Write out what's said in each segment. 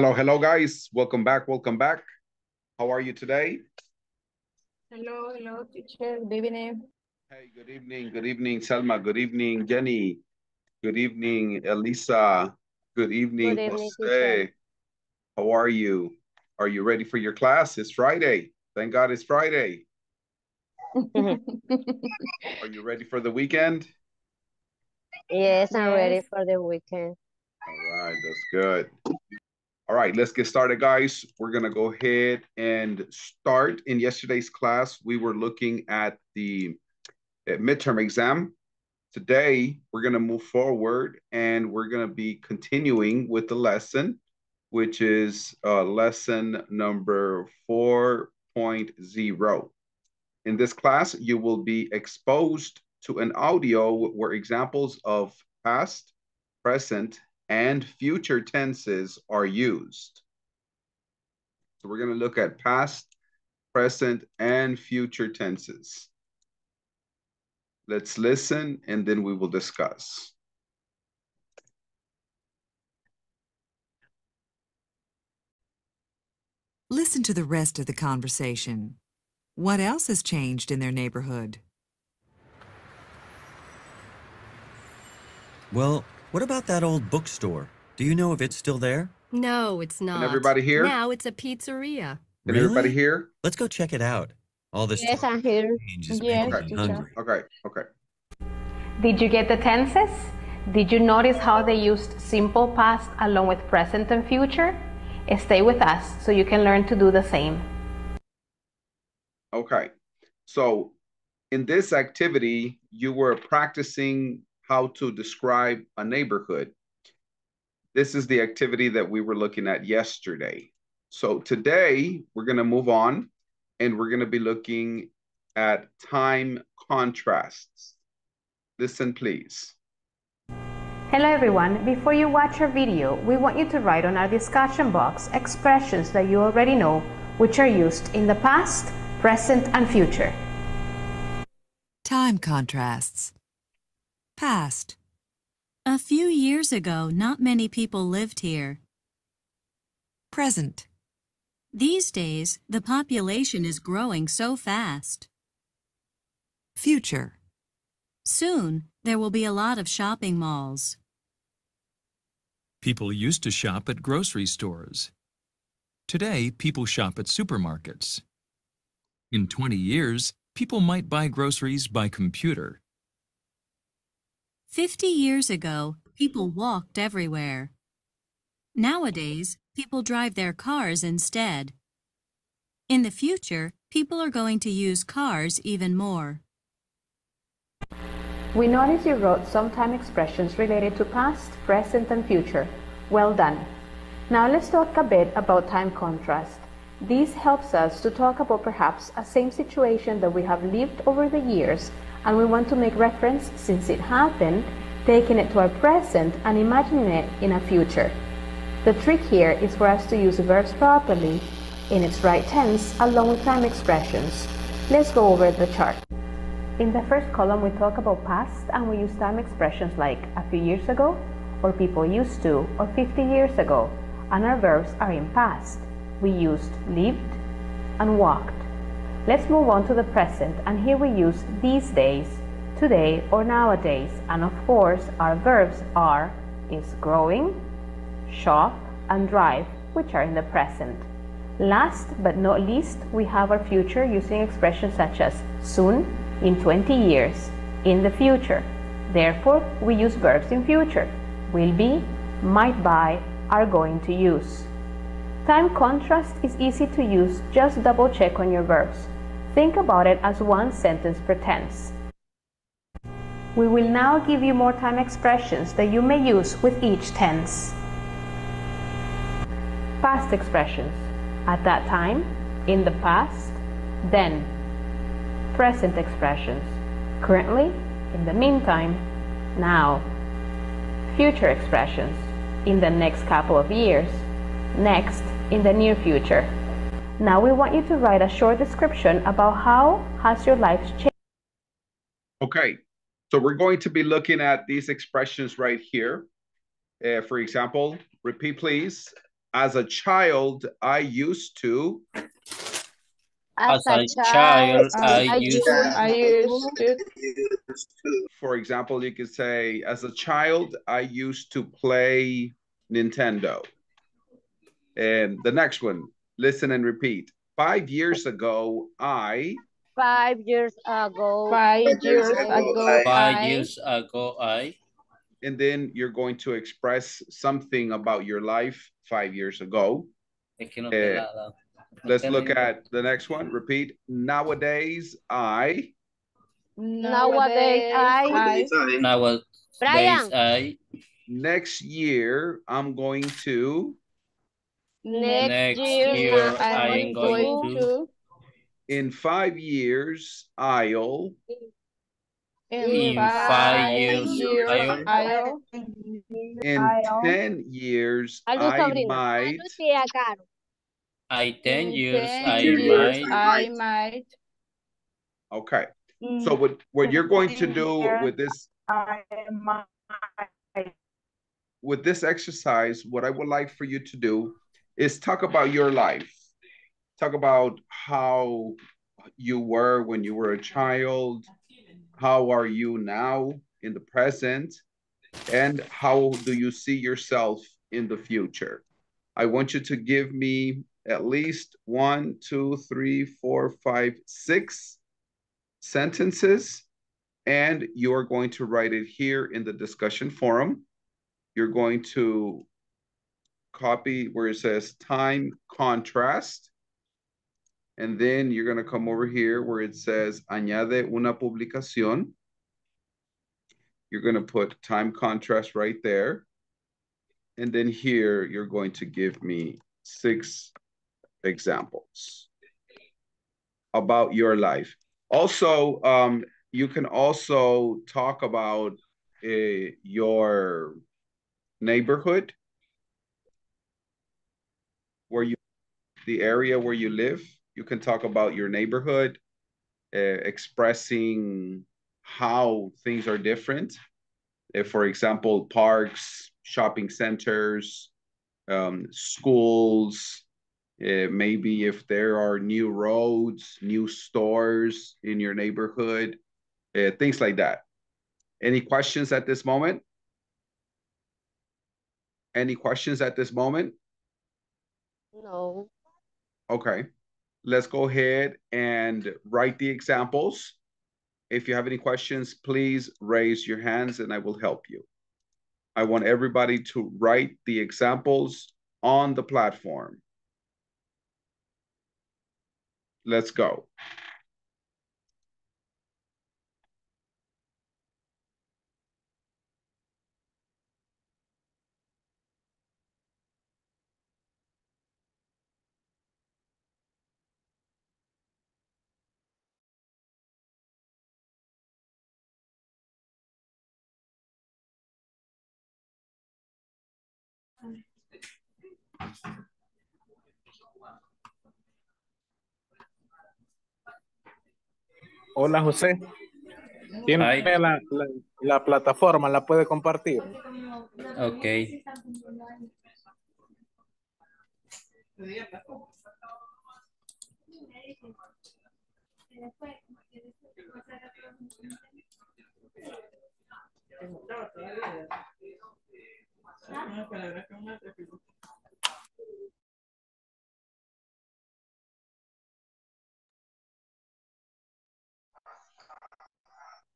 Hello, hello, guys. Welcome back. Welcome back. How are you today? Hello, hello, teacher. Good evening. Hey, good evening. Good evening, Selma. Good evening, Jenny. Good evening, Elisa. Good evening, Good evening, Jose. How are you? Are you ready for your class? It's Friday. Thank God it's Friday. Are you ready for the weekend? Yes, I'm ready for the weekend. All right, that's good. All right, let's get started, guys. We're gonna go ahead and start. In yesterday's class, we were looking at the uh, midterm exam. Today, we're gonna move forward and we're gonna be continuing with the lesson, which is uh, lesson number 4.0. In this class, you will be exposed to an audio where examples of past, present, and future tenses are used. So we're going to look at past, present, and future tenses. Let's listen and then we will discuss. Listen to the rest of the conversation. What else has changed in their neighborhood? Well, what about that old bookstore? Do you know if it's still there? No, it's not. everybody hear? Now it's a pizzeria. Can everybody Really? hear? Let's go check it out. All this Yes, I'm here. change Yes, making me teacher. hungry. Okay, okay. Did you get the tenses? Did you notice how they used simple past along with present and future? Stay with us so you can learn to do the same. Okay. So in this activity, you were practicing how to describe a neighborhood. This is the activity that we were looking at yesterday. So today we're going to move on and we're going to be looking at time contrasts. Listen, please. Hello everyone, before you watch our video, we want you to write on our discussion box expressions that you already know, which are used in the past, present, and future. Time contrasts. Past. A few years ago, not many people lived here. Present. These days, the population is growing so fast. Future. Soon, there will be a lot of shopping malls. People used to shop at grocery stores. Today, people shop at supermarkets. In 20 years, people might buy groceries by computer. Fifty years ago, people walked everywhere. Nowadays, people drive their cars instead. In the future, people are going to use cars even more. We notice you wrote some time expressions related to past, present, and future. Well done. Now let's talk a bit about time contrast. This helps us to talk about perhaps a same situation that we have lived over the years and we want to make reference since it happened, taking it to our present and imagining it in a future. The trick here is for us to use verbs properly in its right tense along with time expressions. Let's go over the chart. In the first column, we talk about past and we use time expressions like a few years ago, or people used to, or 50 years ago. And our verbs are in past. We used lived and walked. Let's move on to the present, and here we use these days, today, or nowadays. And of course, our verbs are is growing, shop, and drive, which are in the present. Last but not least, we have our future using expressions such as soon, in 20 years, in the future. Therefore, we use verbs in future. Will be, might buy, are going to use. Time contrast is easy to use, just double check on your verbs. Think about it as one sentence per tense. We will now give you more time expressions that you may use with each tense. Past expressions. At that time, in the past, then. Present expressions. Currently, in the meantime, now. Future expressions. In the next couple of years. Next, in the near future. Now we want you to write a short description about how has your life changed. Okay, so we're going to be looking at these expressions right here. Uh, for example, repeat please. as a child, I used to. As, As a child, I I used I used to. For example, you could say, as a child, I used to play Nintendo. And the next one, listen and repeat. Five years ago, I, Five years ago. Five years ago, five years ago. I and then you're going to express something about your life five years ago. es que no te la da. Let's look at the next one. Repeat. Nowadays, I, Nowadays, I- Nowadays, Brian. I next year, I'm going to, Next, Next year, year, I'm I'm going, going to. to- in five years, I'll, In five years, I'll- I'll. in 10 years, I sobrino. might, Tía Caro. I ten in years. 10 I years, might. I might. okay. So what, what you're going to do with this with this exercise, what I would like for you to do is talk about your life. Talk about how you were when you were a child. How are you now in the present? And how do you see yourself in the future? I want you to give me at least one, two, three, four, five, six sentences. And you are going to write it here in the discussion forum you're going to copy where it says time contrast. And then you're going to come over here where it says añade una publicación. You're going to put time contrast right there. And then here you're going to give me six examples about your life. Also, um, you can also talk about uh, your neighborhood where you the area where you live you can talk about your neighborhood uh, expressing how things are different if for example parks shopping centers um, schools uh, maybe if there are new roads new stores in your neighborhood uh, things like that any questions at this moment any questions at this moment? No. Okay. Let's go ahead and write the examples. If you have any questions, please raise your hands and I will help you. I want everybody to write the examples on the platform. Let's go. Hola José. Tiene la, la plataforma, la puede compartir. Ok.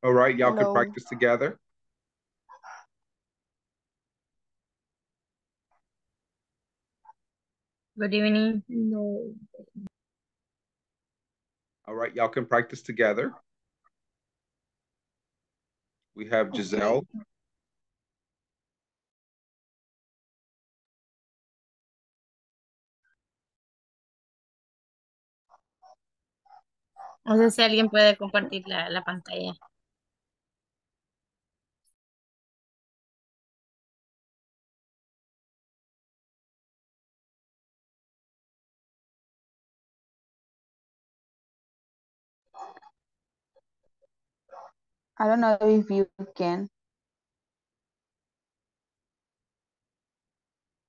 All right, y'all can practice together. Good evening. No. All right, y'all can practice together. We have Giselle. No sé si alguien puede compartir la, la pantalla. I don't know if you can.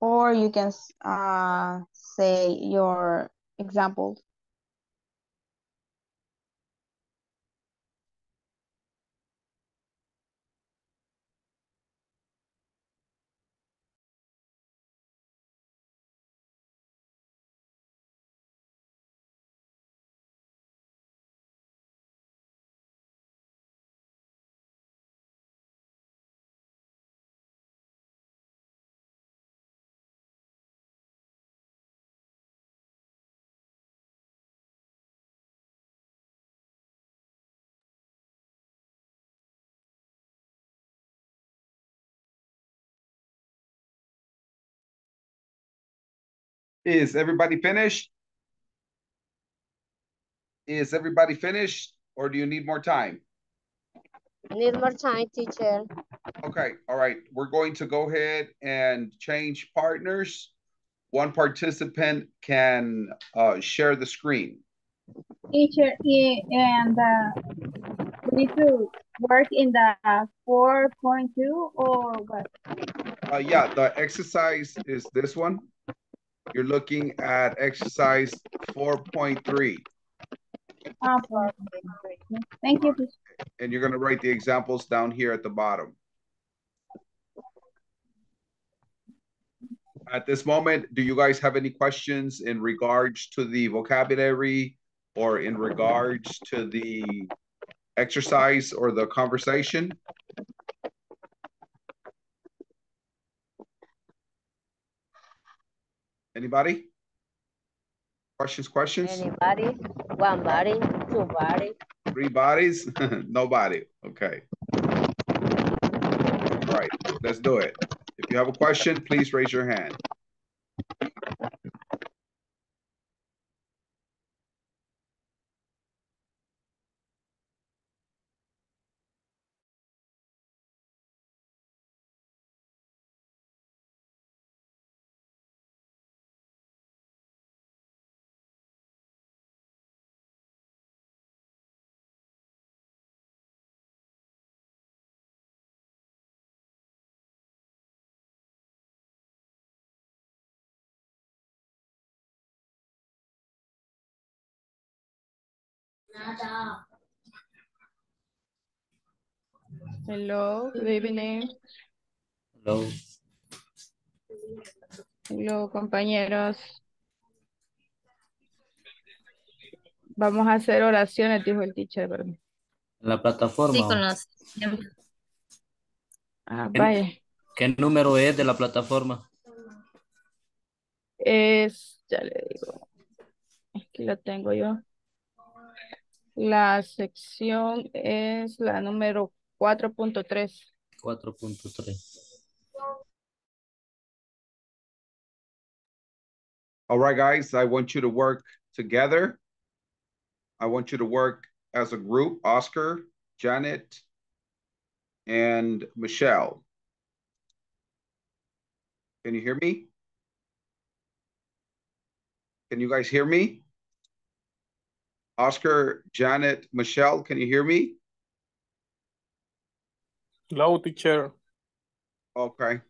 or you can uh, say your examples. Is everybody finished? Is everybody finished or do you need more time? Need more time, teacher. Okay, all right. We're going to go ahead and change partners. One participant can uh, share the screen. Teacher, and uh, we need to work in the four point two or what? Uh, yeah, the exercise is this one. You're looking at exercise 4.3 Ah. Thank you. and you're gonna write the examples down here at the bottom. At this moment, do you guys have any questions in regards to the vocabulary or in regards to the exercise or the conversation? Anybody? Questions, questions? Anybody? One body, two body. Three bodies? Nobody. Okay. All right, let's do it. If you have a question, please raise your hand. Hello, good evening. Hello. Hello, compañeros. Vamos a hacer oraciones, dijo el teacher, ¿verdad? En la plataforma. Sí, con los... Ah, ¿Qué- vaya. ¿Qué número es de la plataforma? Es, ya le digo, aquí lo tengo yo. La sección es la número 4.3. 4.3. All right, guys, I want you to work together. I want you to work as a group, Oscar, Janet, and Michelle. Can you hear me? Can you guys hear me? Oscar, Janet, Michelle, can you hear me? Hello, teacher. Okay,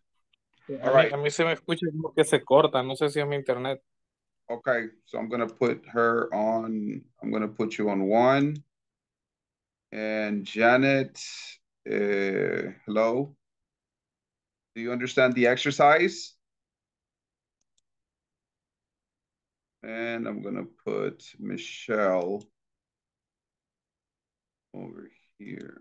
All right. a mí se me escucha como que se corta, no sé si es mi internet. okay, so I'm gonna put her on, I'm gonna put you on one. And Janet, uh, hello? Do you understand the exercise? And I'm gonna put Michelle over here.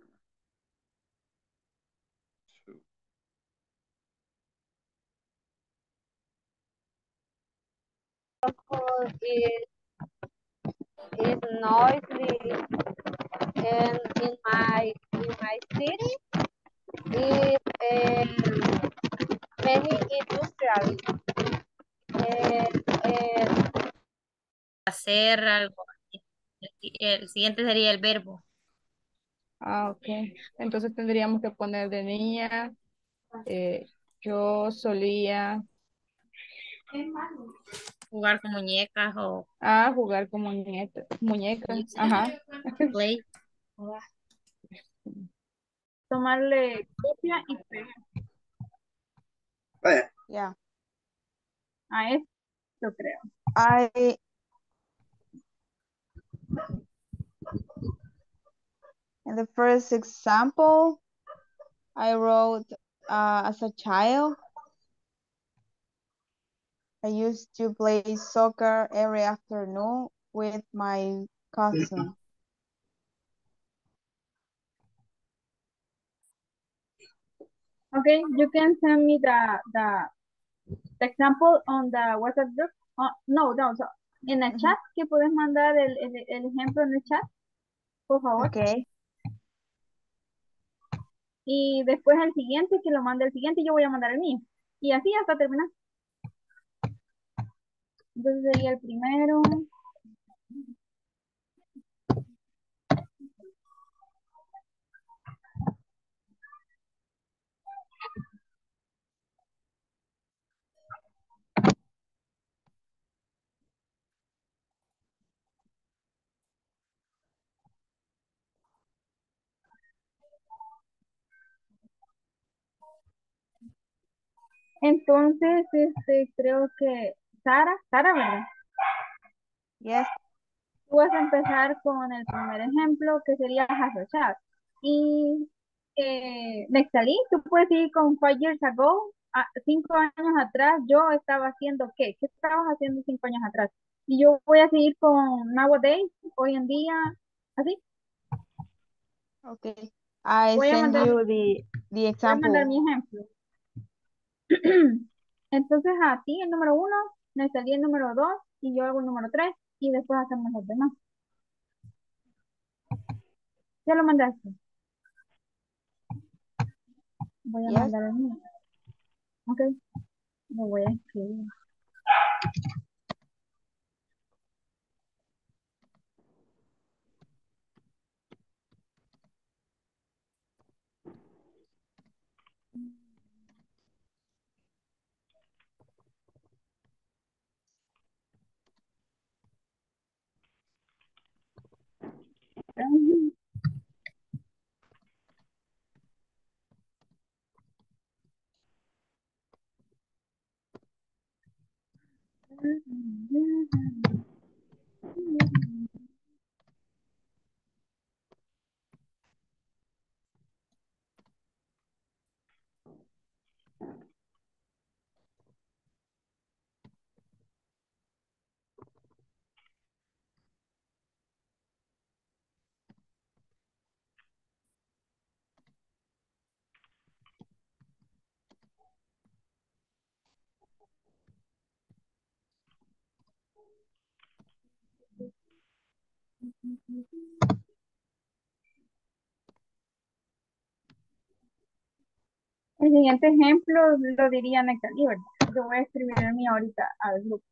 Because it is noisy and in my in my city is um, many industrial and, and Hacer algo. El siguiente sería el verbo. Ah, ok. Entonces tendríamos que poner de niña. eh, yo solía Jugar con muñecas o ah, jugar con muñeca, muñecas. Ajá. play. Tomarle copia y pegar. Yeah. a esto, creo. I in the first example, I wrote uh, as a child. I used to play soccer every afternoon with my cousin. Okay, you can send me the the, the example on the WhatsApp group. Oh, no, no, so, en el chat, que puedes mandar el, el, el ejemplo en el chat, por favor. Okay. Y después el siguiente, que lo mande el siguiente, yo voy a mandar el mío. Y así hasta terminar. Entonces sería el primero. Entonces, este, creo que Sara, Sara, ¿verdad? Yes. Tú vas a empezar con el primer ejemplo, que sería has a chat. Y eh, Nextalí, tú puedes ir con five years ago, a- cinco años atrás, yo estaba haciendo qué? ¿Qué estabas haciendo cinco años atrás? Y yo voy a seguir con nowadays, hoy en día, así. Okay. I Voy a send mandar- you the the Voy a example. mandar mi ejemplo. Entonces a ti el número uno, me salí el número dos y yo hago el número tres y después hacemos los demás. ¿Ya lo mandaste? Voy a Yes. mandar el mío. Ok. Lo voy a escribir. El siguiente ejemplo lo diría ¿verdad? Yo voy a escribir el mío ahorita al grupo.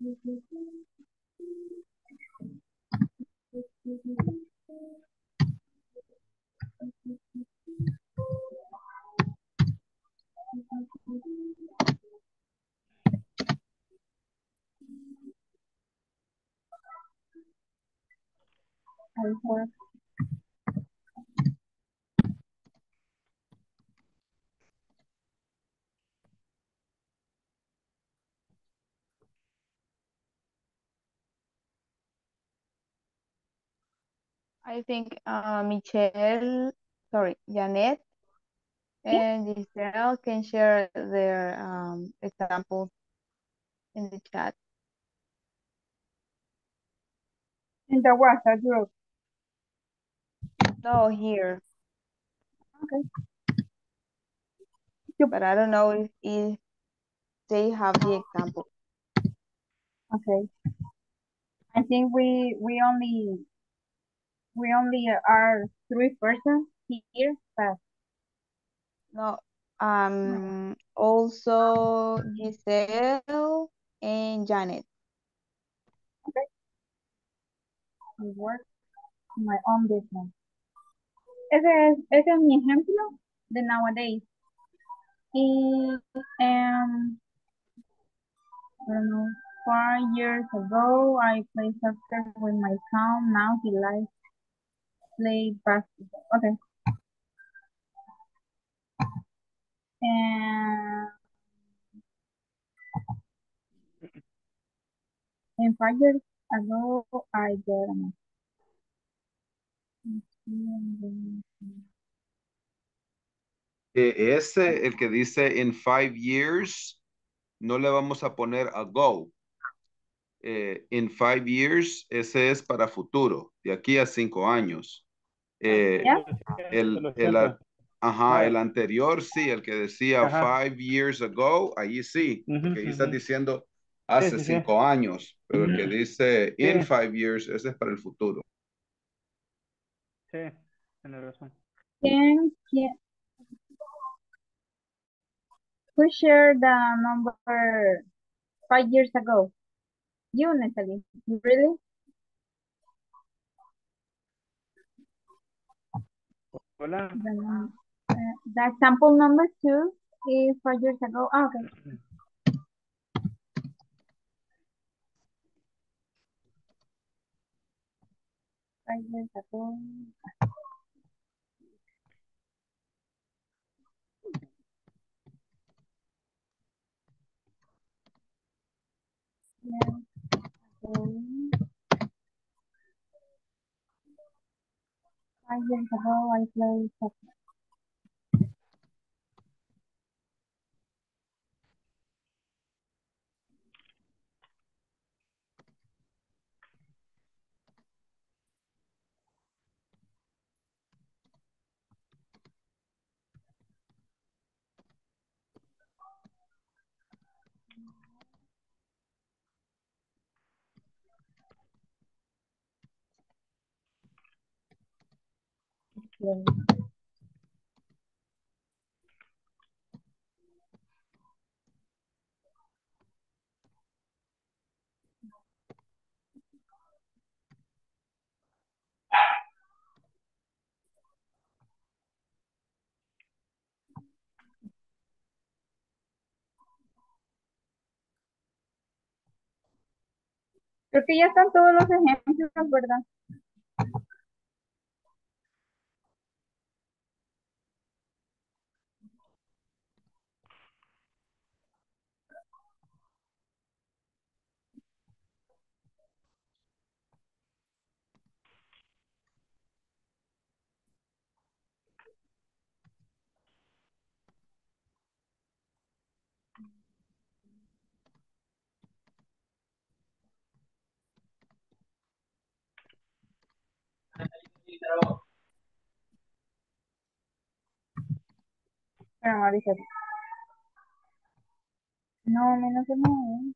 Ahí fue. I think uh, Michelle, sorry, Janet and Giselle can share their um, examples in the chat. In the WhatsApp group. No, here. Okay. But I don't know if, if they have the example. Okay. I think we we only we only are three persons here, but No, um, also Giselle and Janet. Okay. I work my own business. Ese es, ese es mi ejemplo de nowadays. Y, um, I don't know, four years ago, I played soccer with my son. Now he likes play basketball. Okay. And five years ago, I Eh, ese, el que dice in five years, no le vamos a poner ago. Eh, in five years, ese es para futuro, de aquí a cinco años. Eh, el, el, a- ajá, el anterior sí, el que decía Ajá. five years ago, ahí sí, Ujú, porque ahí estás ujú. diciendo hace sí, sí. cinco años, pero el que dice in Sí. five years, ese es para el futuro. Sí, tienes razón. Can, can, who shared the number five years ago? You, Natalie. Really? Hola. The, uh, the example number two is five years ago. Ah, okay. Five years ago. Yeah. ago. Five years ago, I played soccer. Play. Creo que ya están todos los ejemplos, ¿verdad? Pero Marisa. No, a mí no se me ve.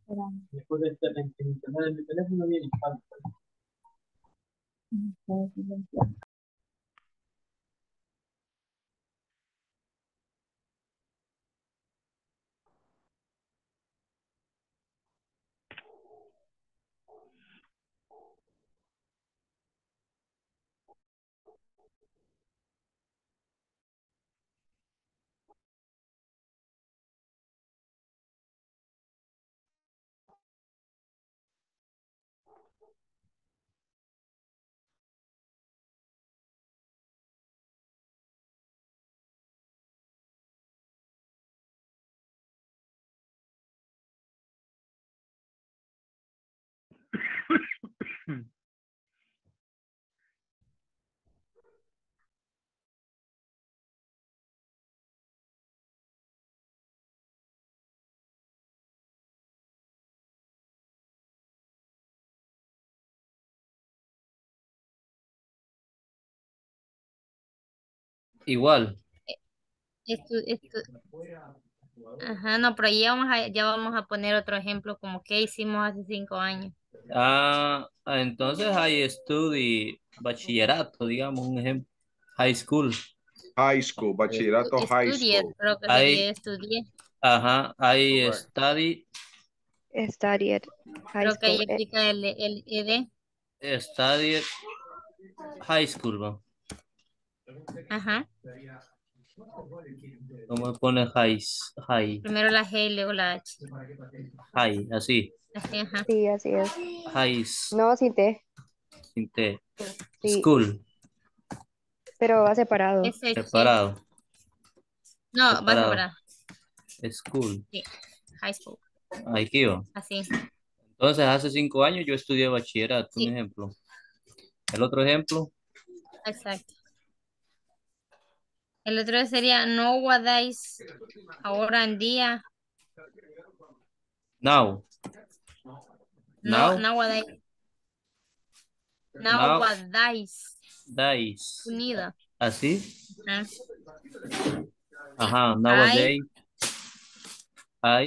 Espérame. Después de estar en internet en mi teléfono viene No Igual. Estu- estu- Ajá, no, pero ya vamos a, ya vamos a poner otro ejemplo como que hicimos hace cinco años. Ah, ah, entonces hay study bachillerato, digamos, un ejemplo. High school. High school, bachillerato high Estudié, school. creo que estudié. Ajá, hay Correct. study, Studied high Creo que ahí school. eh, el, el ED. study high school, ¿no? Ajá. ¿Cómo pone high? High. Primero la G y luego la H. High, así. Así, ajá. Sí, así es. High No, sin T, sin T. Sí. School, pero va separado. Separado. No, va Separado. separado. School. Sí. High school. Aquí va. Así. Entonces, hace cinco años yo estudié bachillerato, Sí. un ejemplo. El otro ejemplo, Exacto. El otro sería nowadays, ahora en día. now. No, Now. nowadays. Nowadays. Days. Unida. Así. Ah, Ajá, nowadays. I.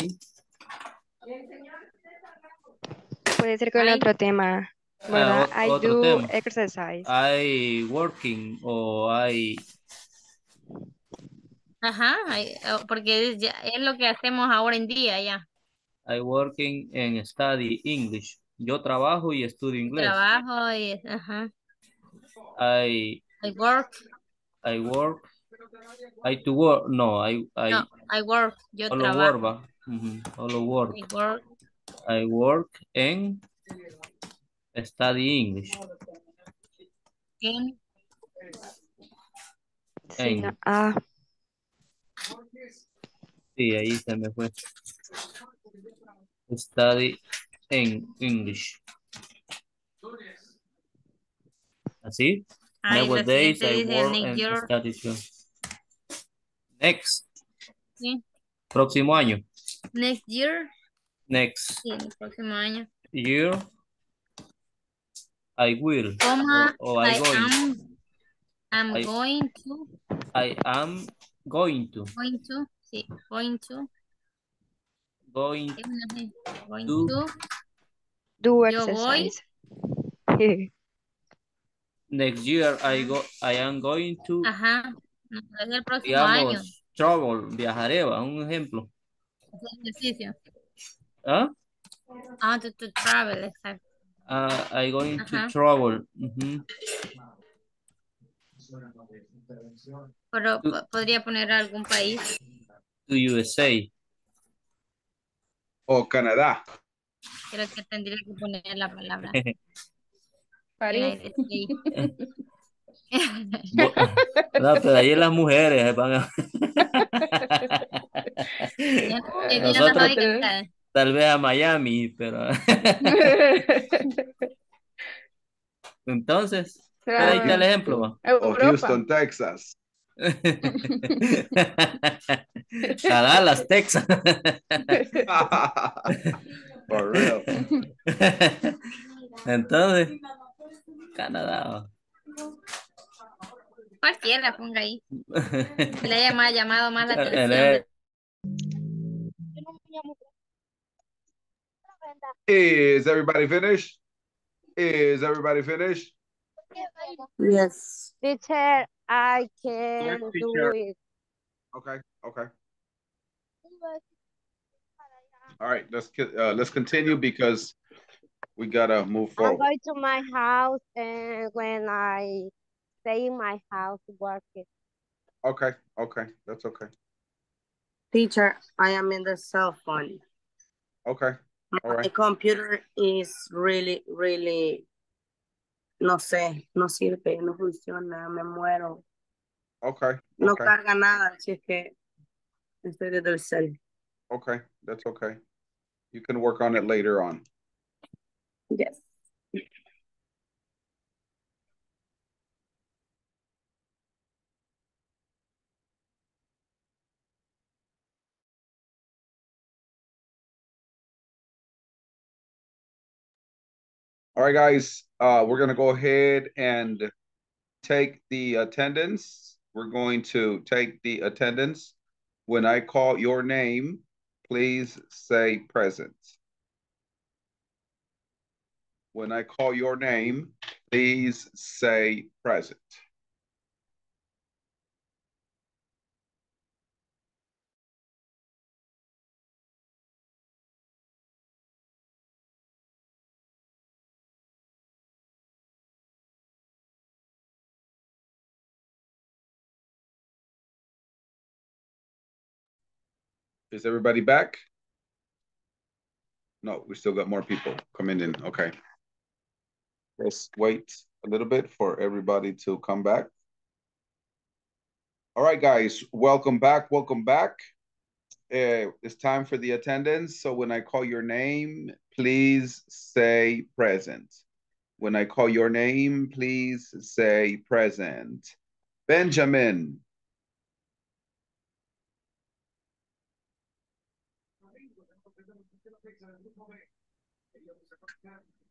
Puede ser con Ay. otro tema, Ah, ¿verdad? o- I otro do tema. exercise. I working o I. Ajá, oh, porque es, ya- es lo que hacemos ahora en día ya. I working and study English. Yo trabajo y estudio inglés. Trabajo y, ajá. I, I work, I work. I to work. No, I, I no, I work, yo solo trabajo. work. Ujú, Solo work. I work, I work and study English. in, Sí, En- no, ah, Sí, ahí se me fue. Study en English. ¿Así? Nowadays I work next and year. study too. Next. Sí. Próximo año. next year, Next sí, el próximo año. year. I will. Coma, O, o I, I going. am, I'm I- going to, I am going to. going to, sí, going to, Going going To. to, do Yo voy. exercise. next year I go I am going to ajá, es el próximo año, digamos travel, viajaré, va, un ejemplo. ejercicio. ¿Ah? Ah, to, to travel, exacto. Ah, I going to Ajá. travel. Ujú. Pero To- po- podría poner algún país. To USA. O Canadá. Creo que tendría que poner la palabra. París. No, pero ahí las mujeres van a... Nosotros tal vez a Miami, pero... Entonces, ahí está el ejemplo. O Houston, Texas. A Dallas, Texas. For real. Entonces, Canadá. Cualquiera ponga ahí. Le haya más llamado más la atención. Is everybody finished? Is everybody finished? Yes. Teacher, I can do teacher. it. Okay, okay. All right, let's co- uh, let's continue because we gotta move forward. I'm forward. going to my house and when I stay in my house working. Okay, okay, that's okay. Teacher, I am in the cell phone. Okay, all My right. computer is really, really, no sé, no sirve, no funciona, me muero. Okay, No okay, carga nada, así es que estoy desde el cel. okay, that's okay. You can work on it later on. Yes. All right, guys, uh, we're gonna go ahead and take the attendance. We're going to take the attendance. When I call your name, please say present. When I call your name, please say present. Is everybody back? No, we still got more people coming in. Okay. Let's wait a little bit for everybody to come back. All right, guys, welcome back. Welcome back. Uh, it's time for the attendance. So when I call your name, please say present. When I call your name, please say present. Benjamin.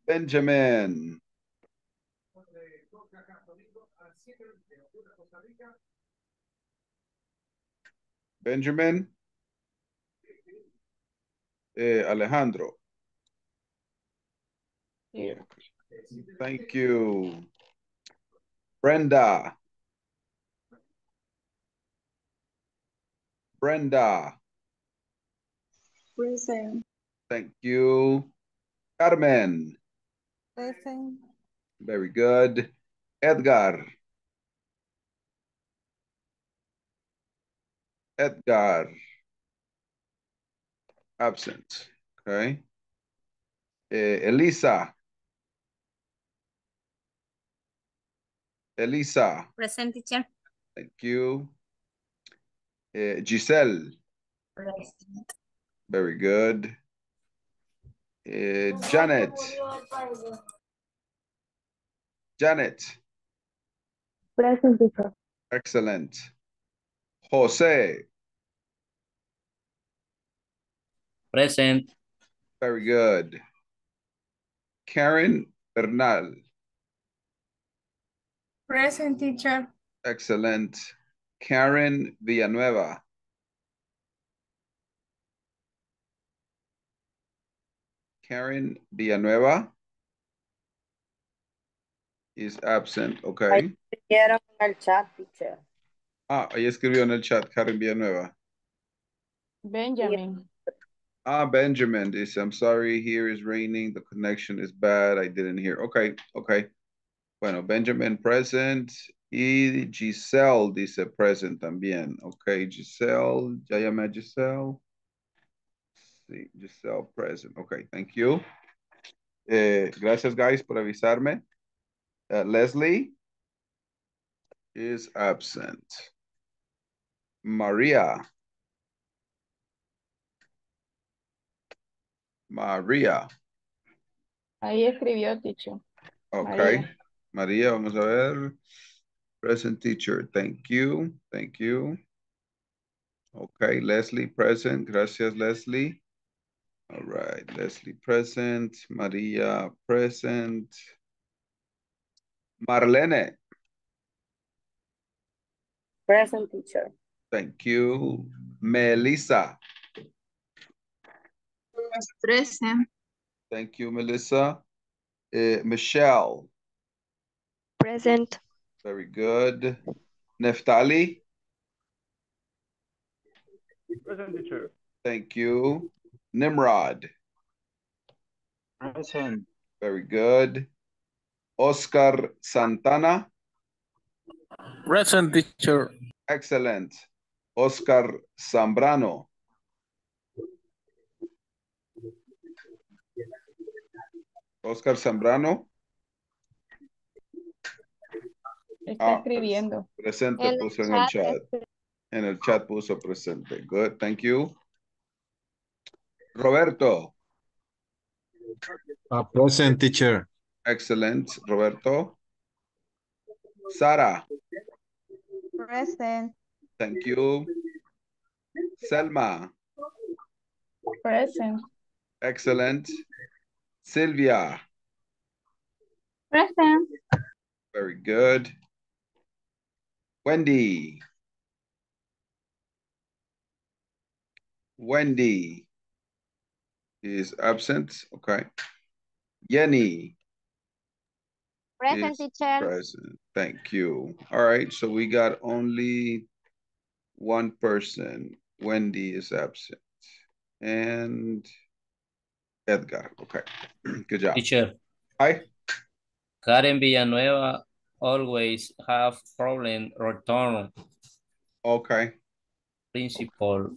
Benjamin. Benjamin. Eh, Alejandro. Here. Thank you. Brenda. Brenda. Present. Thank you. Carmen. Present. Very good. Edgar. Edgar. Absent. Okay. Eh, Elisa. Elisa. Present teacher. Thank you. Eh, Giselle. Present. Very good. Eh, Janet. Janet. Present teacher. Excellent. Jose. Present. Very good. Karen Bernal. Present teacher. Excellent. Karen Villanueva. Karen Villanueva is absent. Okay. Escribieron en el chat, teacher. Ah, ahí escribió en el chat Karen Villanueva. Benjamin. Ah, Benjamin dice, I'm sorry, here is raining, the connection is bad, I didn't hear. Okay, okay. Bueno, Benjamin present y Giselle dice present también. Okay, Giselle, ya llamé a Giselle. Sí, Giselle present. Okay, thank you. Eh, gracias, guys, por avisarme. Uh, Leslie is absent. Maria. Maria. Ahí escribió, teacher. Okay. María. María, vamos a ver. Present teacher, thank you, thank you. Okay, Leslie present, gracias Leslie. All right, Leslie present, Maria present. Marlene, Present teacher. thank you. Melissa, Present. thank you, Melissa. Eh, Michelle, Present. very good. Neftalí, Present teacher. thank you. Nimrod, Present. very good. Oscar Santana, Present teacher. excellent. Oscar Zambrano, Oscar Zambrano, Está Ah, escribiendo. presente En el puso en el chat, chat. En el chat puso presente. Good, thank you. Roberto, Uh, present teacher. excellent. Roberto. Sara, Present. thank you. Selma, Present. excellent. Silvia, Present. very good. Wendy. Wendy is absent. Okay. Yenny Present, teacher. present. Thank you. All right. So we got only one person. Wendy is absent. And Edgar. Okay. Good job. Teacher. Hi. Karen Villanueva always have problem return Okay. principal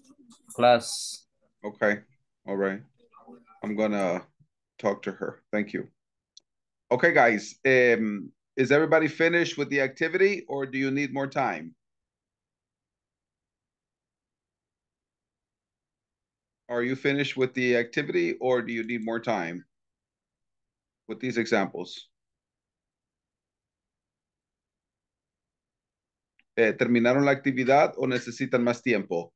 class. Okay, all right. I'm gonna talk to her. Thank you. Okay, guys, um, is everybody finished with the activity or do you need more time? Are you finished with the activity or do you need more time with these examples? Eh, ¿Terminaron la actividad o necesitan más tiempo?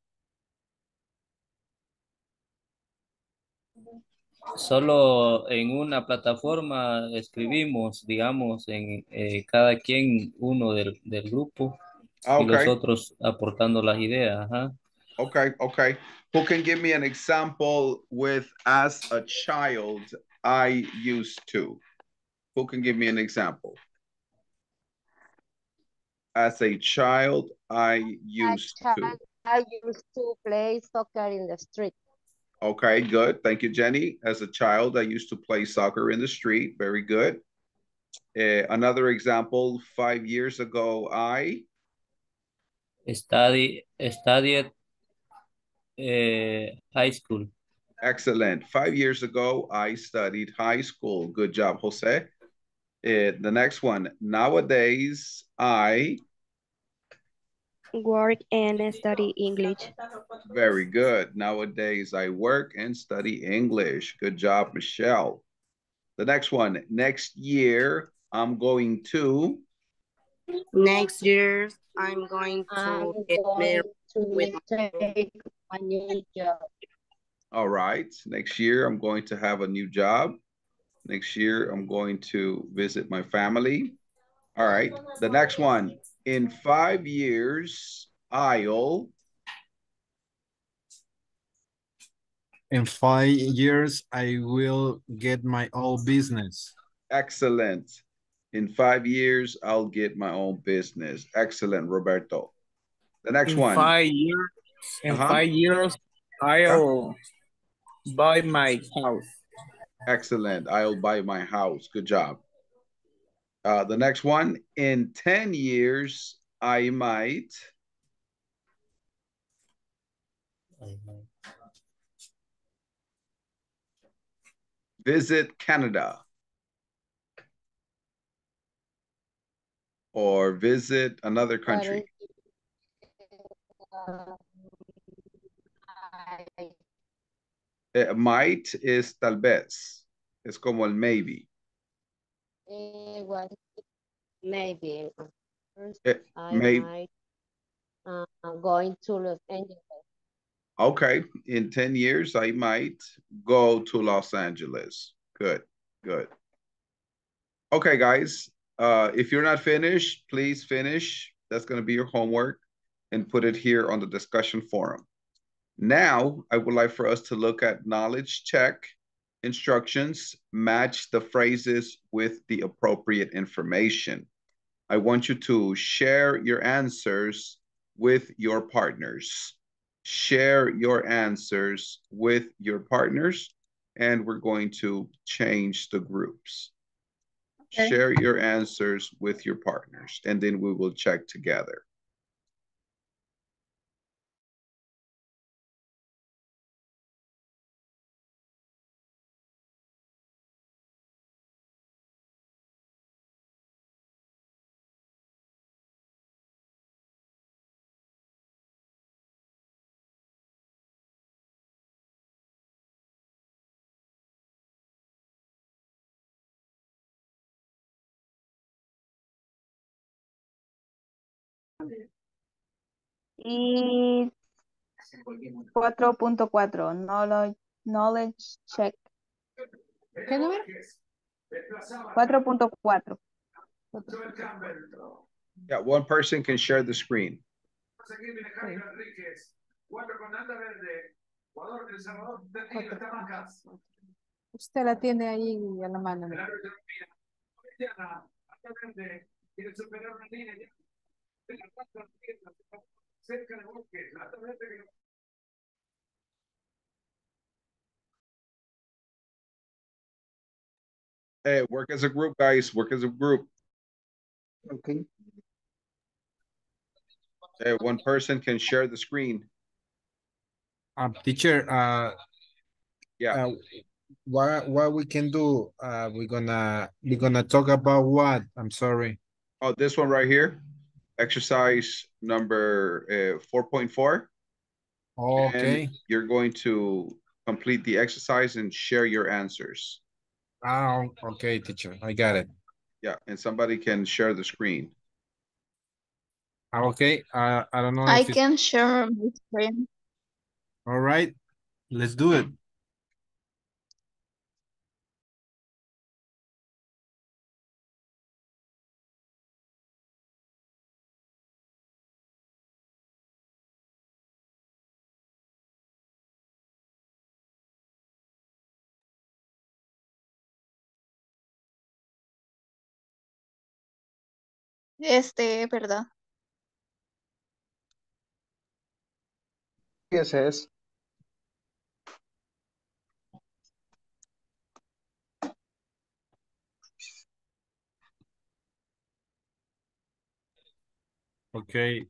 Solo en una plataforma escribimos, digamos, en eh, cada quien uno del, del grupo Ah, y los okay. otros aportando las ideas. Ajá. Okay, okay. Who can give me an example with as a child I used to? Who can give me an example? As a child I used to. I used to play soccer in the street. Okay, good. Thank you, Jenny. As a child, I used to play soccer in the street. Very good. Uh, another example, five years ago, I Study, studied eh, high school. Excellent. Five years ago, I studied high school. Good job, Jose. Uh, the next one. Nowadays, I. Work and study English. Very good. Nowadays, I work and study English. Good job, Michelle. The next one. Next year, I'm going to. Next year, I'm going to I'm get married to with take a new job. All right. Next year, I'm going to have a new job. Next year, I'm going to visit my family. All right. The next one. In five years, I'll. In five years, I will get my own business. Excellent. In five years, I'll get my own business. Excellent, Roberto. The next in one. Five years, in Uh-huh. five years, I'll buy my house. Excellent. I'll buy my house. Good job. Uh, the next one. In 10 years, I might. Visit Canada. Or visit another country. Uh, I, Eh, might is tal vez. Es como el maybe. It was maybe first Eh, I might uh, going to Los Angeles. Okay, in 10 years, I might go to Los Angeles. Good, good. Okay, guys, uh, if you're not finished, please finish. That's going to be your homework and put it here on the discussion forum. Now, I would like for us to look at knowledge check instructions, match the phrases with the appropriate information. I want you to share your answers with your partners. Share your answers with your partners, and we're going to change the groups. Okay. Share your answers with your partners, and then we will check together. Y 4.4, knowledge, knowledge check. ¿Qué número? 4.4. Yeah, one person can share the screen. Usted la tiene ahí a la mano. Hey, work as a group, guys. Work as a group. Okay. Hey, one person can share the screen. Uh, teacher, uh, yeah. Uh, what what we can do? Uh, we're gonna we're gonna talk about what? I'm sorry. Oh, this one right here, exercise number uh, 4.4. Okay. And you're going to complete the exercise and share your answers. Oh, okay, teacher. I got it. Yeah, and somebody can share the screen. Okay, uh, I don't know. I if it's- can share my screen. All right, let's do it. Este, ¿verdad? Ese es. Okay.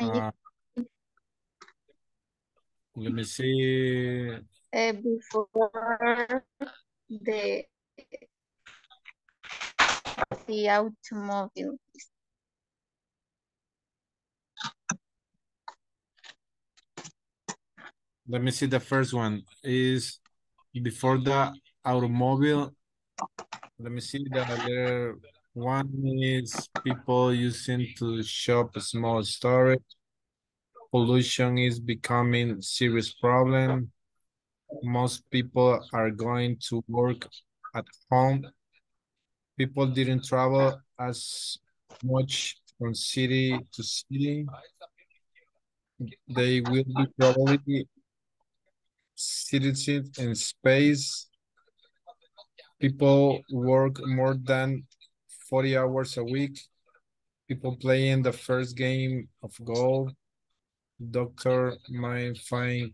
Uh, let me see. Eh, before the the automobile. Let me see the first one is before the automobile. Let me see the other one is people using to shop a small storage. Pollution is becoming serious problem. Most people are going to work at home. People didn't travel as much from city to city. They will be probably citizens in space. People work more than 40 hours a week. People playing the first game of golf. Doctor might find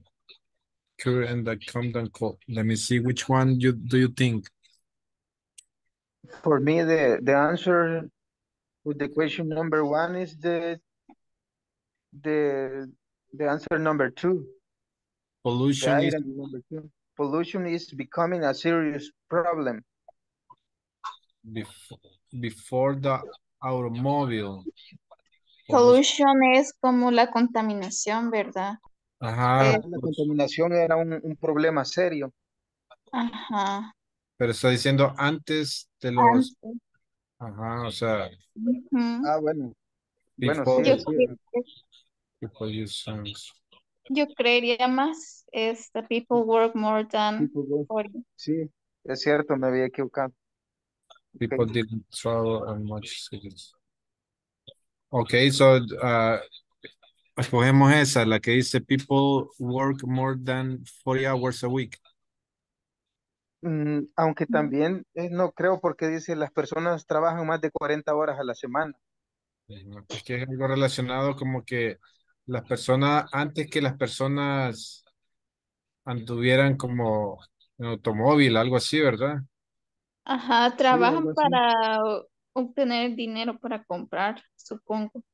cure and the Compton cold. Let me see which one you do you think? For me, the, the answer with the question number one is the the the answer number two. Pollution is item number two. Pollution is becoming a serious problem. before, before the automobile. Pollution es como la contaminación, ¿verdad? Ajá, Eh, La contaminación era un, un problema serio. Ajá. Pero está diciendo antes de los, Antes. ajá, o sea, Ujú. Ah, bueno. Bueno, before sí, Yo, sí. people use songs. yo creería más es the people work more than 40. Sí, es cierto, me había equivocado. People didn't travel as much cities. Okay, so uh, escogemos esa, la que dice people work more than 40 hours a week. Mm, aunque también eh, no creo porque dice las personas trabajan más de 40 horas a la semana. Es que es algo relacionado como que las personas, antes que las personas anduvieran como en automóvil, algo así, ¿verdad? Ajá, trabajan para obtener dinero para comprar, supongo.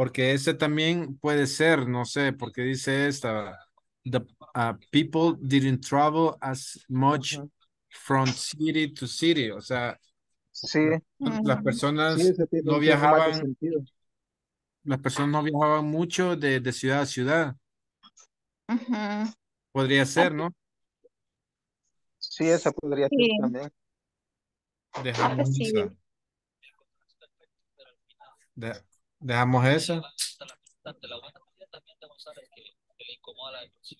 Porque ese también puede ser, no sé, porque dice esta, the uh, people didn't travel as much from city to city, o sea, Sí, las personas sí, ese tiene, no viajaban, las personas no viajaban mucho de, de ciudad a ciudad, podría ser, ¿no? Sí, esa podría ser Sí, también. Dejamos sí. esa, de- dejamos esa,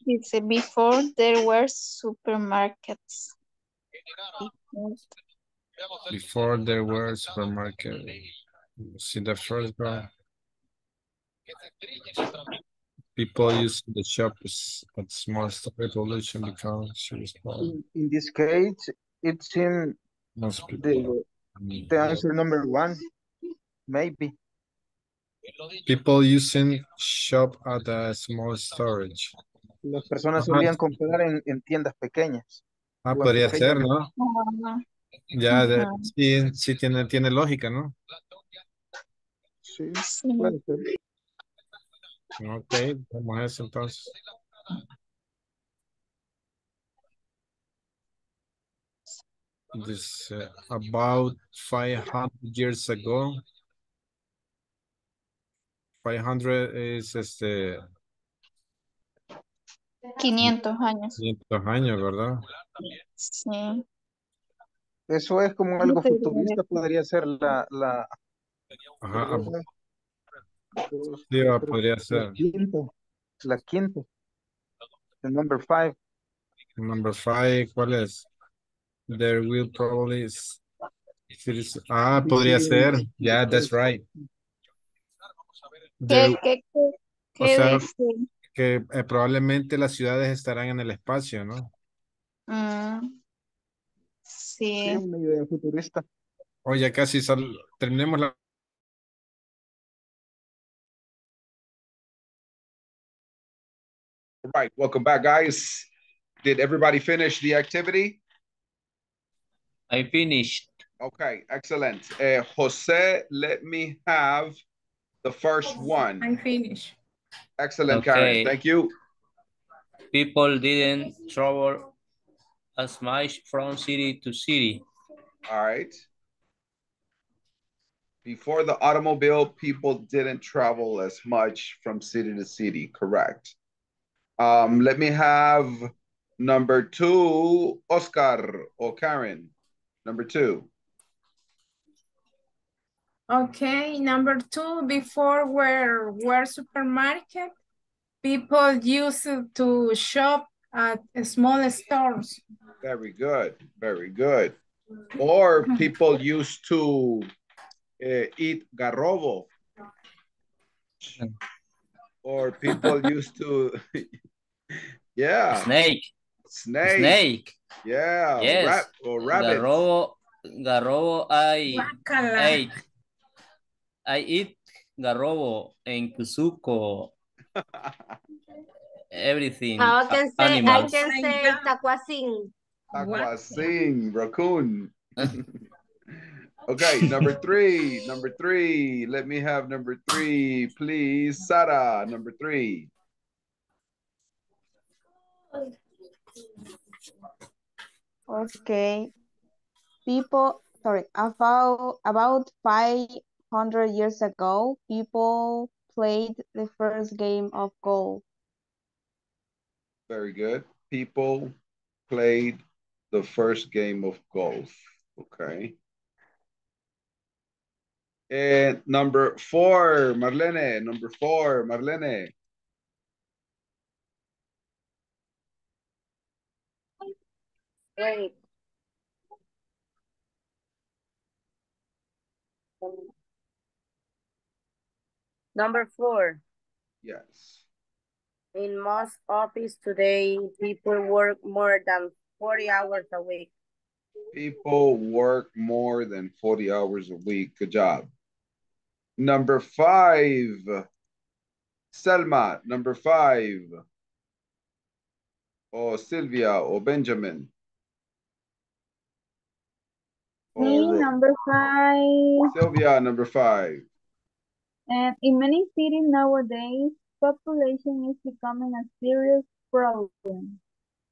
Dice, before there were supermarkets. Before- before there were supermarkets. see the first one. People use the shops at small store pollution becomes serious problem. In, in this case, it's in the, the answer number one, maybe. People using shop at a small storage. Las personas Ajá. solían comprar en, en tiendas pequeñas. Ah, o podría ser, ¿no? Ya, de- sí, sí tiene, tiene lógica, ¿no? Sí, puede ser. Ok, vamos a eso entonces. This uh, about 500 years ago. 500 es este 500 años. 500 años, ¿verdad? Sí. Eso es como algo futurista, podría ser la, la, Ajá. Sí, va, podría la ser. quinta. La quinta. The number five. Number five, ¿cuál es? There will probably Ah, podría ser. Yeah, that's right. ¿Qué, There- qué, qué, o qué sea, dice? que eh, probablemente las ciudades estarán en el espacio, ¿no? Mm, Sí, sí. una idea futurista. O ya casi sal- terminemos la... All right, welcome back, guys. Did everybody finish the activity? I finished. Okay, excellent. Uh, Jose, let me have the first one. I'm finished. Excellent, Karen. Thank you. People didn't travel as much from city to city. All right. Before the automobile, people didn't travel as much from city to city, correct. Um, let me have number two, Oscar or Karen. Number two. Okay, number two, before were were supermarket, people used to shop at small stores. Very good, very good. Or people used to uh, eat garrobo. Or people used to, yeah. Snake. Snake. Snake. Yeah. Yes. Rat or rabbit. Garrobo, garrobo, I Guácala. ate. I eat garrobo en Cuzuco. Everything. I can say, I can say tacuacín. Aquasing, raccoon. okay, number three, number three. Let me have number three, please. Sara, number three. Okay. People, sorry, about about 500 years ago, people played the first game of golf. Very good. People played the first game of golf. Okay. And number four, Marlene, number four, Marlene. Wait. Number four. Yes. In most office today, people work more than 40 hours a week. People work more than 40 hours a week. Good job. Number five, Selma, number five. Or Sylvia or Benjamin. Me, Or number five. Sylvia, number five. And in many cities nowadays, population is becoming a serious problem.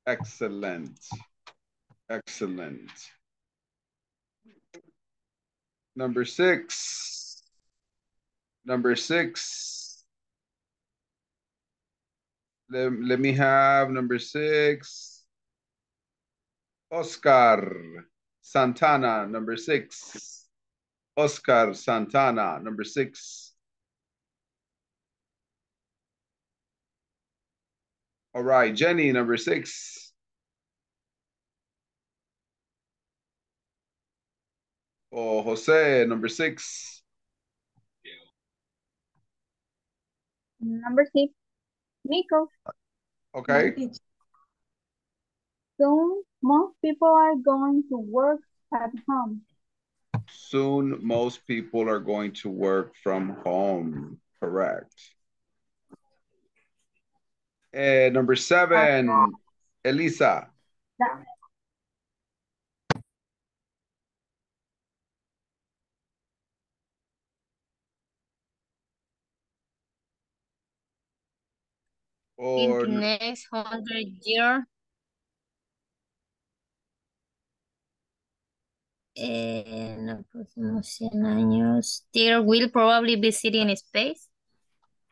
Excellent. Excellent. Number six. Number six. Let, let me have number six. Oscar Santana, number six. Oscar Santana, number six. All right, Jenny, number six. Oh, Jose, number six. Number six, Nico. Okay. Soon, most people are going to work at home. Soon, most people are going to work from home. Correct. Uh, number seven, Elisa. Or in the next hundred year. Eh, in the próximos 100 años, there will probably be city in space.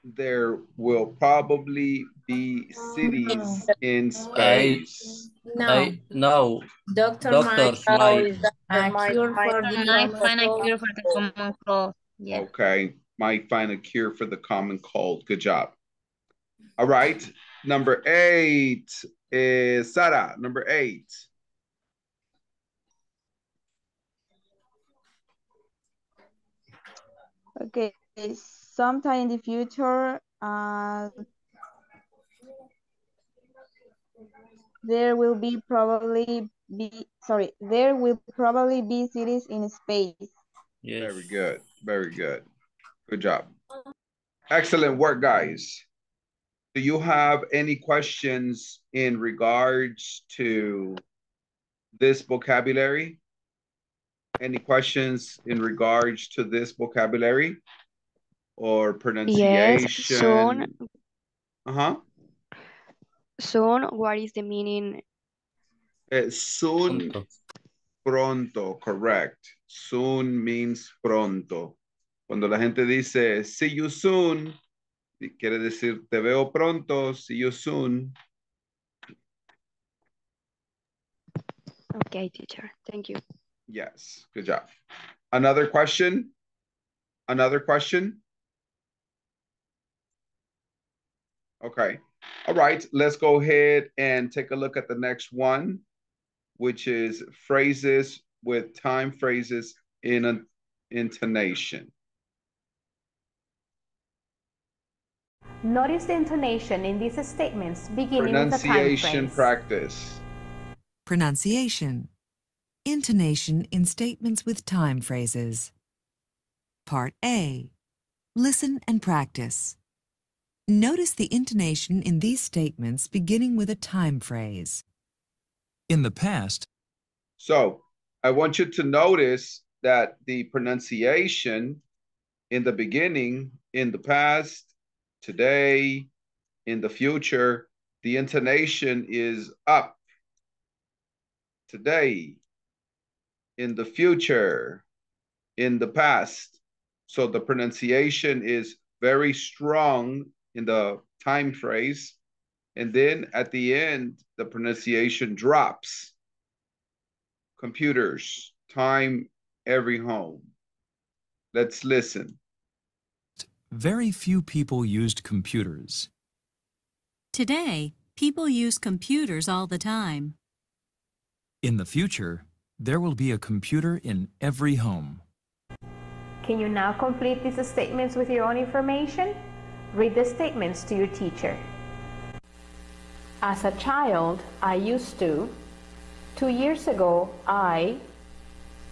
There will probably be cities in I, space. I, no. Doctor Doctors might. A cure for the Might common find a cold. cure for the common cold. Yeah. Okay, might find a cure for the common cold. Good job. All right, number eight is Sara, number eight. Okay, sometime in the future, uh, there will be probably be, sorry, there will probably be cities in space. Yes. Very good, very good. Good job. Excellent work, guys. Do you have any questions in regards to this vocabulary? Any questions in regards to this vocabulary or pronunciation? soon. Uh-huh. Soon, what is the meaning? Eh, soon, pronto, correct. Soon means pronto. Cuando la gente dice, see you soon, y quiere decir, te veo pronto, see you soon. Okay, teacher. Thank you. Yes, good job. Another question? Another question? Okay, all right, let's go ahead and take a look at the next one, which is phrases with time phrases in an intonation. Notice the intonation in these statements beginning with a time Pronunciation phrase. practice. Pronunciation. Intonation in statements with time phrases. Part A. Listen and practice. Notice the intonation in these statements beginning with a time phrase. In the past, So I want you to notice that the pronunciation in the beginning, in the past, today, in the future, the intonation is up. Today, in the future, in the past. So the pronunciation is very strong in the time phrase. And then at the end, the pronunciation drops. Computers, time, every home. Let's listen. very few people used computers. Today, people use computers all the time. In the future, there will be a computer in every home. Can you now complete these statements with your own information? Read the statements to your teacher. As a child, I used to. Two years ago, I.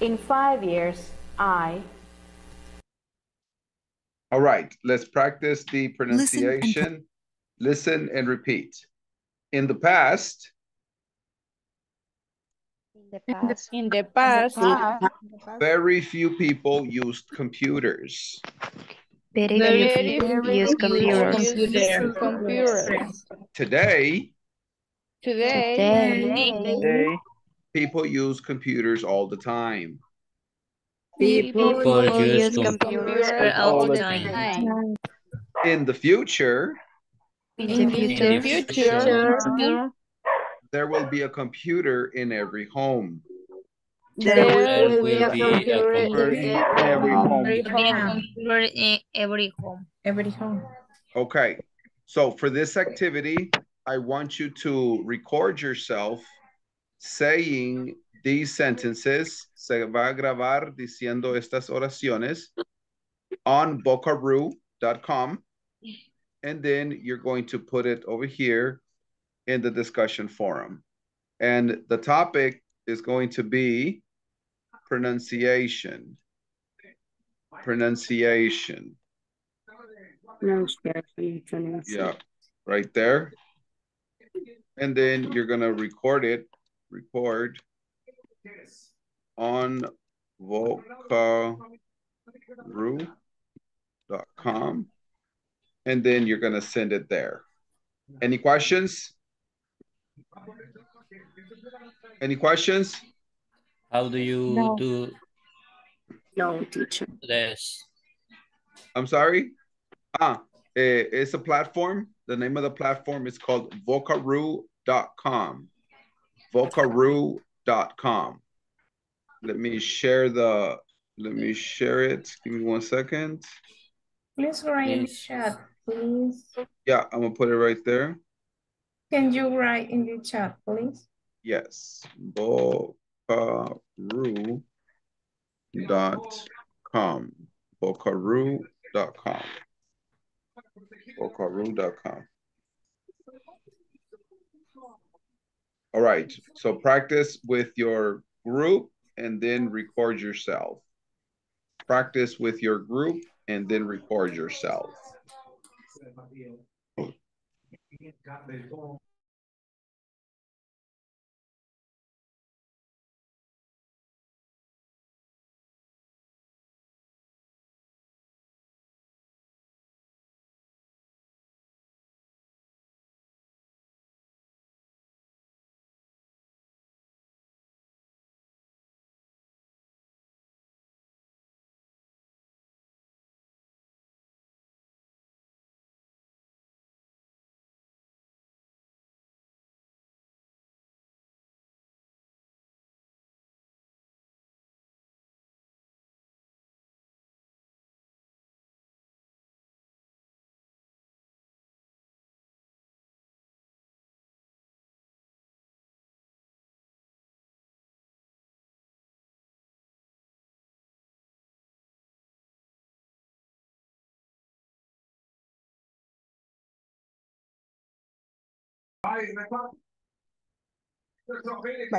In five years, I. All right, let's practice the Listen and pronunciation. Listen and repeat. In the past, In the past. In the past, very few people used computers. Very, very few people few use people computers. computers. Today, Today, Today, Today, people use computers all the time. people People use use computers all all the the time. time. In the future, in In the the future, future, there will be a computer in every home. There will will be a computer computer in in every home. every There will be a home. in every home. Every home. Okay, so for this activity, I want you to record yourself saying these sentences. Se va a grabar diciendo estas oraciones on vocaroo.com. And then you're going to put it over here in the discussion forum. And the topic is going to be pronunciation. Pronunciation. Yeah, right there. And then you're gonna record it, record on vocaroo.com. And then you're gonna send it there. Any questions? Any questions? How do you No. do No, teacher. this? I'm sorry? Ah, eh, it's a platform. The name of the platform is called vocaroo.com. Vocaroo.com. Let me share the, let me share it. Give me one second. Please write in the chat, please. Yeah, I'm gonna put it right there. Can you write in the chat, please? Yes, Vocaroo dot com. Vocaroo dot com. Vocaroo dot com. All right, so practice with your group and then record yourself. Practice with your group and then record yourself.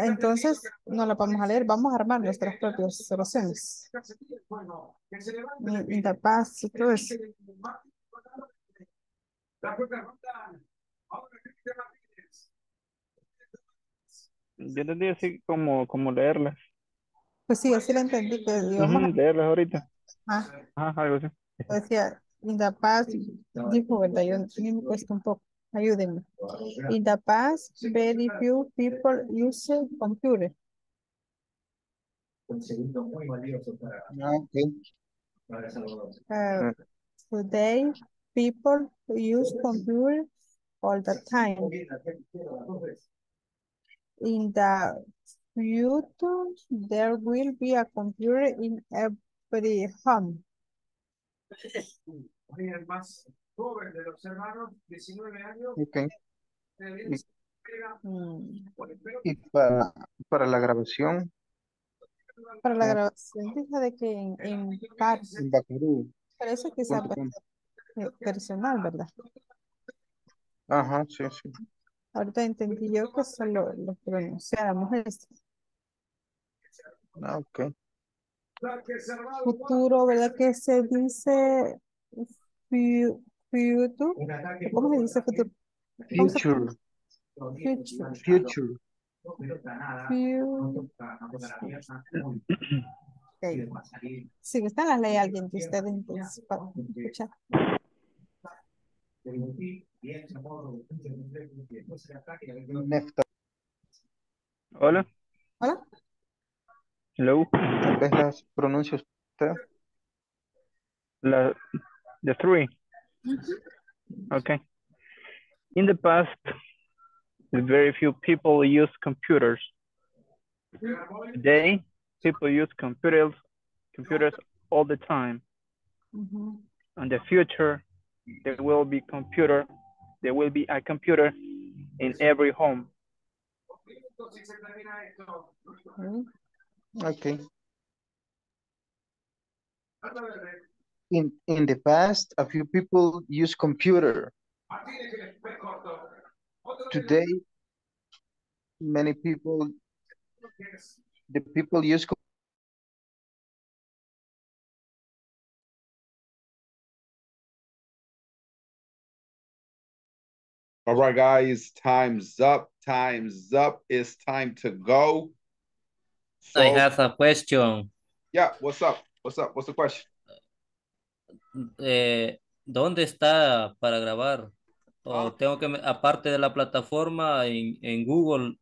Entonces, no la vamos a leer, vamos a armar nuestras propias oraciones. Past y todo eso. Yo entendí así como, como leerlas. Pues sí, así la entendí, que íbamos Ujú, leerlas ahorita. ah, Ajá, algo así. decía, in the past, dijo, ¿verdad? Yo me cuesta un poco, ayúdenme. In the past, very few people use computer. Ah. Uh, today, people use computer all the time. In the future, there will be a computer in every home. Ok. Mm, Y para, para la grabación, Para la eh, grabación, dice de que en, en Bacarú. parece que sea personal, ¿verdad? Ajá, sí, sí. Ahorita entendí yo que solo lo pronunciáramos esto. Ah, ok. Futuro, ¿verdad? Que se dice fu- futuro. ¿Cómo se dice futuro? Future, Future. future. Fu- Ok. Si gustan las lee alguien de ustedes entonces para escuchar. Hola. Hola. Hello. tal vez las pronuncia usted. La, the three. Mm-hmm. Okay. In the past, very few people use computers. Mm-hmm. Today, people use computers, computers all the time. Ujú. In the future, there will be computer, there will be a computer in every home. Mm. Okay. In in the past, a few people use computer. Today, many people, the people use All right, guys, time's up. Time's up. It's time to go. I have a question. yeah, what's up? What's up? What's the question? Eh, ¿dónde está para grabar? O tengo que, me- aparte de la plataforma, en, en Google.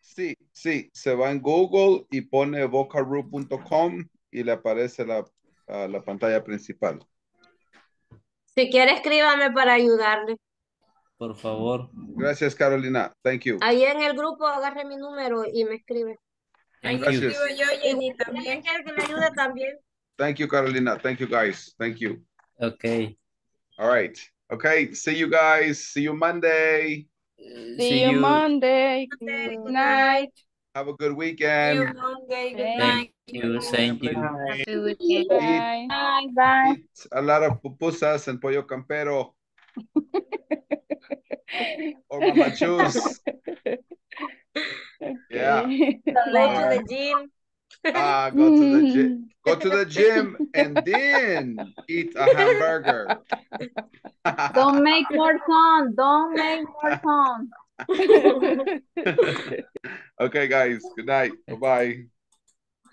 Sí, sí, se va en Google y pone vocalroot.com y le aparece la, ah, la pantalla principal. Si quiere, escríbame para ayudarle. Por favor. Gracias, Carolina. Thank you. Ahí en el grupo agarre mi número y me escribe. Ahí Gracias. escribo yo, Jenny, también. quiere que me ayude también. Thank you, Carolina. Thank you, guys. Thank you. Okay. All right. Okay. See you guys. See you Monday. See, you, Monday. Good night. Have a good weekend. Monday. Good Thank you. Thank you. Happy weekend. Bye. Bye, bye. Eat a lot of pupusas and pollo campero or mamachus. Yeah. Go to the gym. Ah, go to the gym. Go to the gym and then eat a hamburger. Don't make more fun. Don't make more fun. okay, guys. Good night. Bye-bye.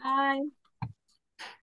Bye.